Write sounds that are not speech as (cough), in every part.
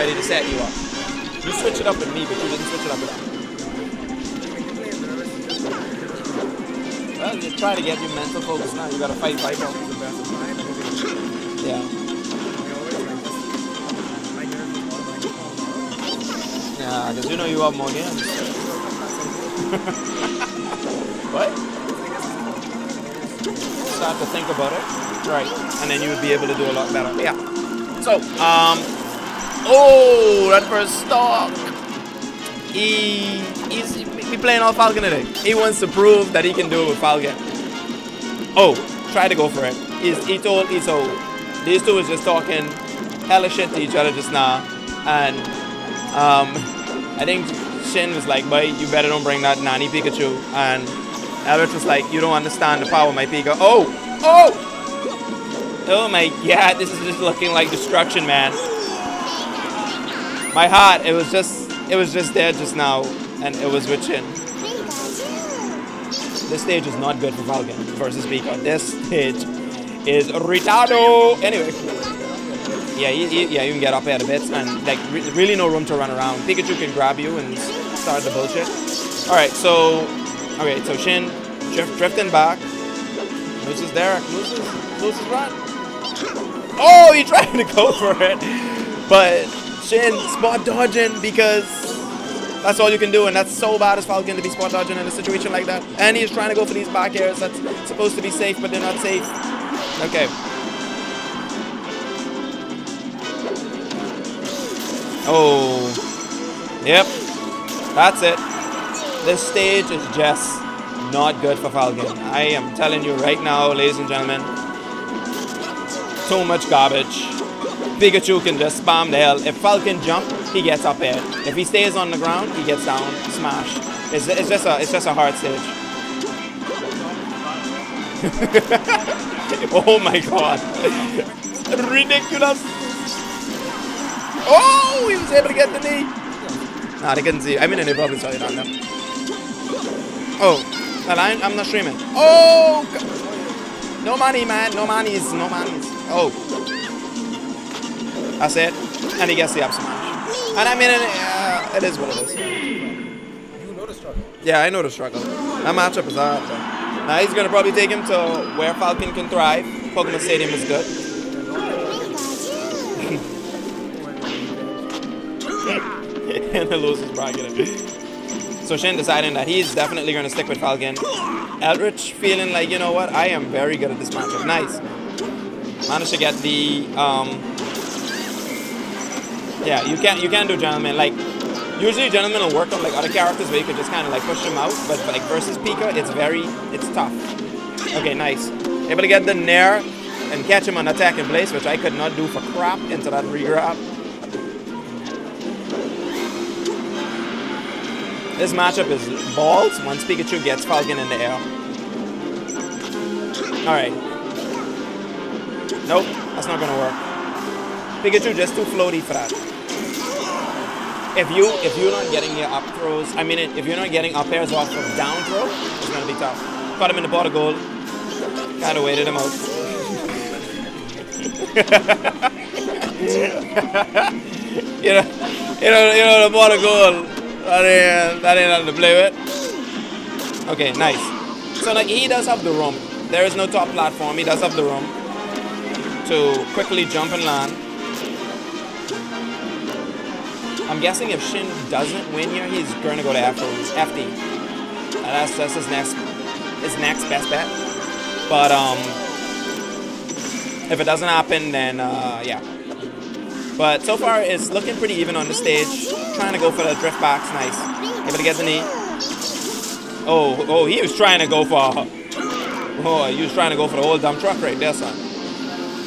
ready to set you up. You switch it up with me, but you didn't switch it up with him. Well, you try to get your mental focus now. You gotta fight, fight, fight. Yeah. Yeah, because you know you have more games. (laughs) what? Start to think about it. Right. And then you would be able to do a lot better. Yeah. So, um, oh, that first stock. He, he's he playing all Falcon today. He wants to prove that he can do it with Falcon. Oh, try to go for it. He's, he told Ito, these two was just talking hella shit to each other just now. And um, I think Shin was like, boy, you better don't bring that nanny Pikachu. And Albert was like, you don't understand the power of my Pika. Oh, oh! Oh my god, this is just looking like destruction, man. My heart, it was just, it was just there just now, and it was with Shin. This stage is not good for Falcon versus Pika. This stage is retardado. Anyway, yeah, yeah, you can get up air a bit, and like re really no room to run around. Pikachu can grab you and start the bullshit. All right, so, okay, so Shin drift, drifting back. Moose is there. Moose is, Moose is run. Oh, he tried to go for it. But Shin spot dodging because that's all you can do. And that's so bad as Falcon to be spot dodging in a situation like that. And he's trying to go for these back airs that's supposed to be safe, but they're not safe. Okay. Oh. Yep. That's it. This stage is just not good for Falcon. I am telling you right now, ladies and gentlemen, So much garbage. Pikachu can just spam the hell. If Falcon jump, he gets up air. If he stays on the ground, he gets down, smash. It's, it's just a it's just a hard stage. (laughs) oh my god. Ridiculous. Oh, he was able to get the knee. Nah, they couldn't see. I mean, they probably saw it on them. Oh, well, I'm, I'm not streaming. Oh, God. no money, man. No money's, no money. Oh, that's it. And he gets the up smash. And I mean, it, uh, it is what it is. You know the struggle. Yeah, I know the struggle. That matchup is hard. Though. Now he's gonna probably take him to where Falcon can thrive. Pokemon Stadium is good. (laughs) and the loses bracket. So Shin deciding that he's definitely going to stick with Falcon. Eldritch feeling like, you know what, I am very good at this matchup. Nice. Managed to get the, um, yeah, you can't, you can do Gentleman. Like, usually Gentleman will work on like other characters where you can just kind of like push them out. But like versus Pika, it's very, it's tough. Okay, nice. Able to get the Nair and catch him on attack in place, which I could not do for crap into that re-grab. This matchup is balls once Pikachu gets Falcon in the air. Alright. Nope, that's not gonna work. Pikachu just too floaty for that. If you if you're not getting your up throws, I mean if you're not getting up airs off of down throw, it's gonna be tough. Caught him in the bottle goal. Kinda waited him out. (laughs) you know, you know, you know the bottle goal. That ain't, that ain't nothing to play with. Okay, nice. So like he does have the room. There is no top platform. He does have the room to quickly jump and land. I'm guessing if Shin doesn't win here, he's gonna go to FD. And that's that's his next his next best bet. But um, if it doesn't happen, then uh, yeah. But so far, it's looking pretty even on the stage. Trying to go for the drift box, nice. Able to get the knee. Oh, oh, he was trying to go for. Oh, he was trying to go for the old dump truck right there, son.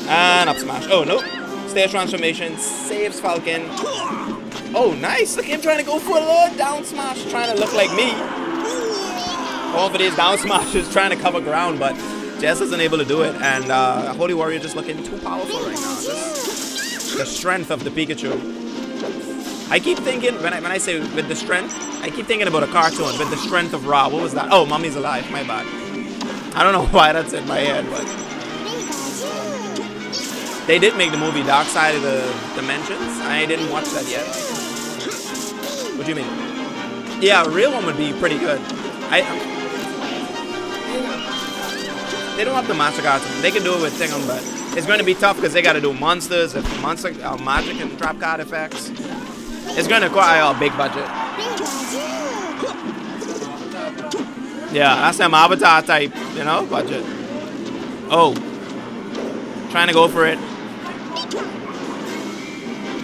And up smash. Oh, nope. Stage transformation saves Falcon. Oh, nice. Look at him trying to go for a little down smash, trying to look like me. All for these down (laughs) smashes, trying to cover ground, but Jess isn't able to do it. And uh, Holy Warrior just looking too powerful right now. Just the strength of the Pikachu. I keep thinking, when I, when I say with the strength, I keep thinking about a cartoon, with the strength of Ra. What was that? Oh, Mummies Alive. My bad. I don't know (laughs) why that's in my head, but. They did make the movie Dark Side of the Dimensions. I didn't watch that yet. What do you mean? Yeah, a real one would be pretty good. I. They don't have the master cards. They can do it with Thingum, but it's going to be tough because they got to do monsters, if monster, uh, magic, and trap card effects. It's going to require a big budget. Yeah, that's some avatar type, you know, budget. Oh. Trying to go for it.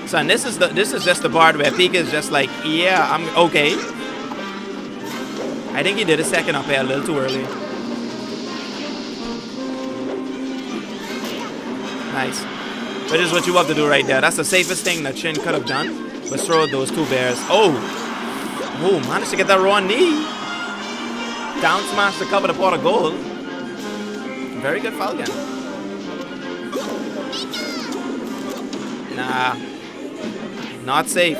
Son, this is the this is just the part where Pika is just like, yeah, I'm okay. I think he did a second up air a little too early. Nice. Which is what you have to do right there. That's the safest thing that Shin could have done. Was throw those two bears. Oh! Oh, managed to get that raw knee. Down smash to cover the pot of gold. Very good Falcon. Nah. Not safe.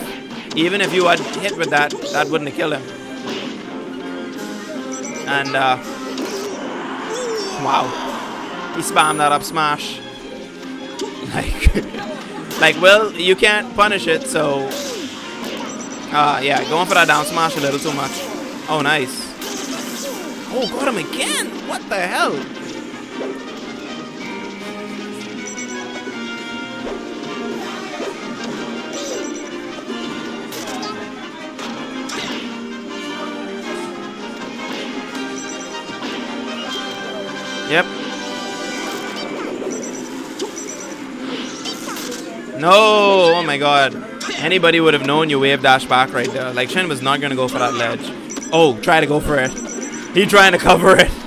Even if you had hit with that, that wouldn't have killed him. And, uh... Wow. He spammed that up smash. (laughs) Like... (laughs) like, well, you can't punish it, so... Uh, yeah, going for that down smash a little too much. Oh, nice. Oh, got him again! What the hell? Yep. No! Oh my god. Anybody would have known you wave dash back right there. Like, Shin was not going to go for that ledge. Oh, try to go for it. He trying to cover it. (laughs)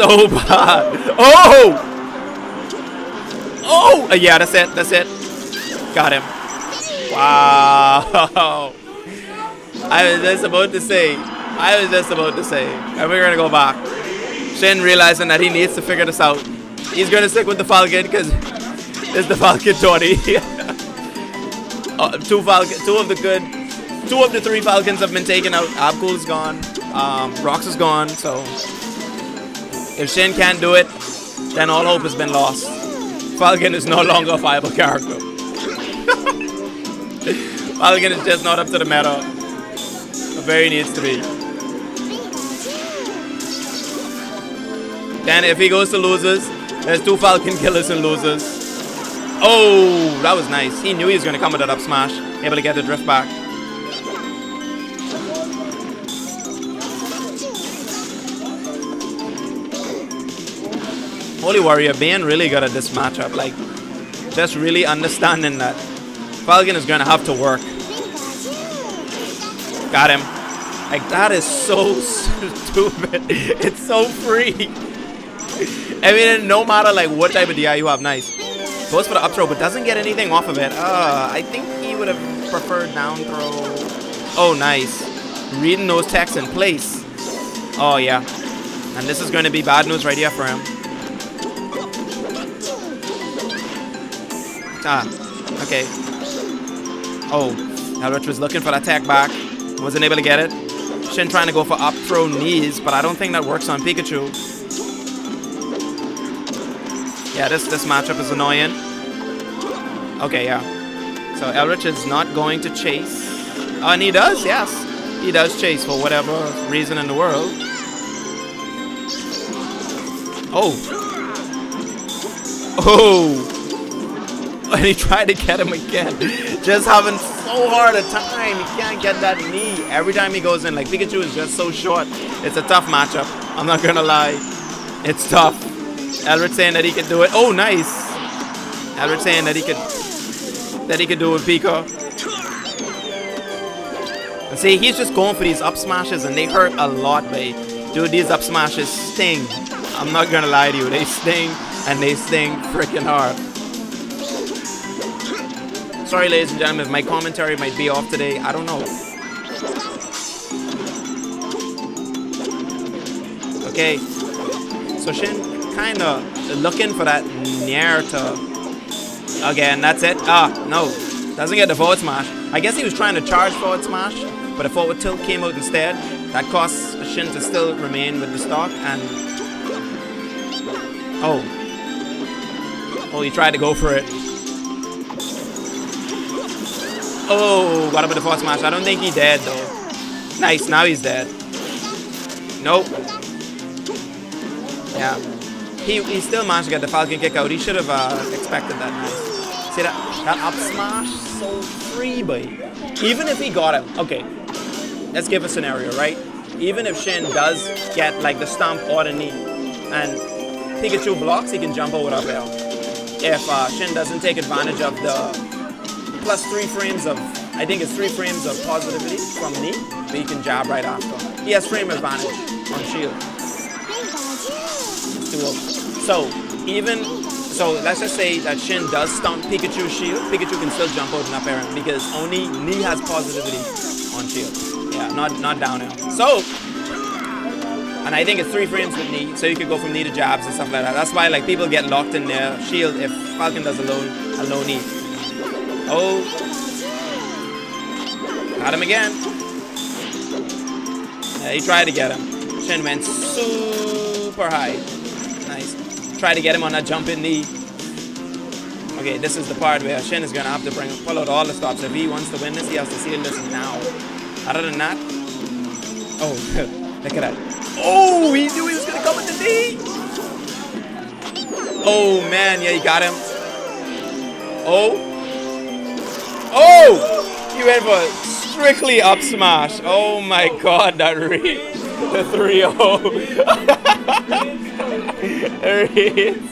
So bad. Oh! Oh! Uh, yeah, that's it. That's it. Got him. Wow. (laughs) I was just about to say. I was just about to say. And we're going to go back. Shin realizing that he needs to figure this out. He's going to stick with the Falcon because it's the Falcon 20. (laughs) uh, two Falcon, two of the good, two of the three Falcons have been taken out. Abcool is gone. Um, Rox is gone. So if Shin can't do it, then all hope has been lost. Falcon is no (laughs) longer a viable character. (laughs) Falcon is just not up to the meta. Very needs to be. Then if he goes to losers, there's two Falcon killers and losers. Oh, that was nice. He knew he was going to come with that up smash. Able to get the drift back. Holy Warrior, being really good at this matchup. Like, just really understanding that Falcon is going to have to work. Got him. Like, that is so (laughs) stupid. It's so free. (laughs) I mean, no matter like what type of DI you have, nice. Goes for the up throw, but doesn't get anything off of it. Uh, I think he would have preferred down throw. Oh, nice. Reading those techs in place. Oh, yeah. And this is going to be bad news right here for him. Ah, okay. Oh, Eldritch was looking for the tech back. Wasn't able to get it. Shin trying to go for up throw knees, but I don't think that works on Pikachu. Yeah, this, this matchup is annoying. Okay, yeah. So Elrich is not going to chase. Oh, and he does, yes. He does chase for whatever reason in the world. Oh. Oh. (laughs) And he tried to get him again. (laughs) Just having so hard a time. He can't get that knee. Every time he goes in, like Pikachu is just so short. It's a tough matchup. I'm not gonna lie. It's tough. Albert saying that he can do it. Oh, nice. Albert saying that he could that he could do it with Pico. And see, he's just going for these up smashes and they hurt a lot, babe. Dude, these up smashes sting. I'm not gonna lie to you. They sting and they sting freaking hard. Sorry, ladies and gentlemen, if my commentary might be off today. I don't know. Okay. So Shin kind of looking for that Naruto. Again, that's it. Ah, no. Doesn't get the forward smash. I guess he was trying to charge forward smash, but a forward tilt came out instead. That costs Shin to still remain with the stock, and... Oh. Oh, he tried to go for it. Oh, got him with the forward smash. I don't think he dead though. Nice, now he's dead. Nope. Yeah. He, he still managed to get the Falcon kick out. He should have uh, expected that. See that? That up smash? So free, boy. Even if he got it. Okay. Let's give a scenario, right? Even if Shin does get like the stomp or the knee and Pikachu blocks, he can jump over up there. If uh, Shin doesn't take advantage of the plus three frames of, I think it's three frames of positivity from knee, but he can jab right after. He has frame advantage on shield. So even so, let's just say that Shin does stomp Pikachu's shield. Pikachu can still jump out and up air because only knee has positivity on shield. Yeah, not not down air. So, and I think it's three frames with knee, so you could go from knee to jabs and stuff like that. That's why like people get locked in their shield if Falcon does a low a low knee. Oh, got him again. Yeah, he tried to get him. Shin went super high. Try to get him on that jumping knee. Okay, this is the part where Shin is gonna have to bring pull out all the stops. If he wants to win this, he has to seal this now. Other than that, oh, (laughs) look at that. Oh, he knew he was gonna come with the knee. Oh man, yeah, he got him. Oh, oh, he went for a strictly up smash. Oh my god, that reach. (laughs) The 3-0. (laughs) (laughs) there he is.